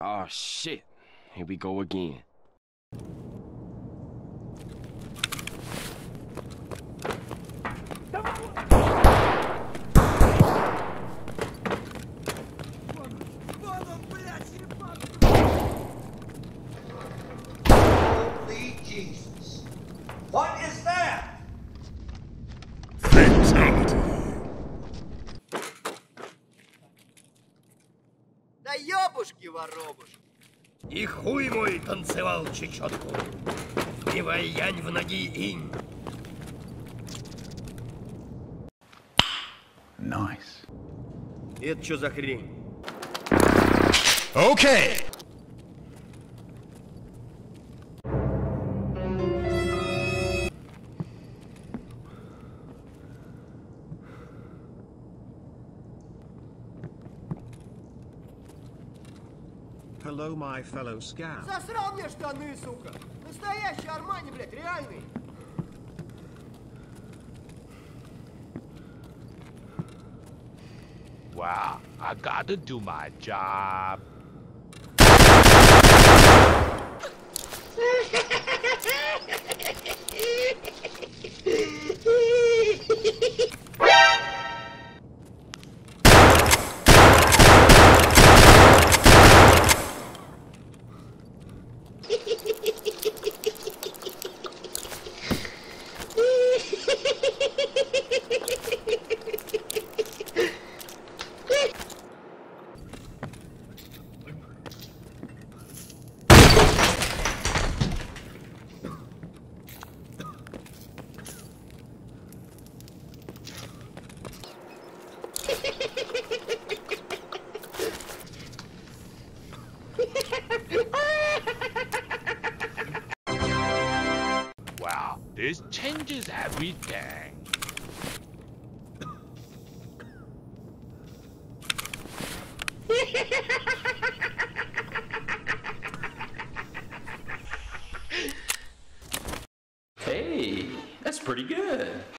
Oh shit. Here we go again. Holy Да ёбушки-воробушки! И хуй мой танцевал чечетку. Вбивая янь в ноги инь. Nice. Это что за хрень? Okay. hello my fellow scav. Засрал мне штаны, сука! Настоящий Армани, блядь, реальный! Wow, I gotta do my job. Wow, this changes everything. Hey, that's pretty good.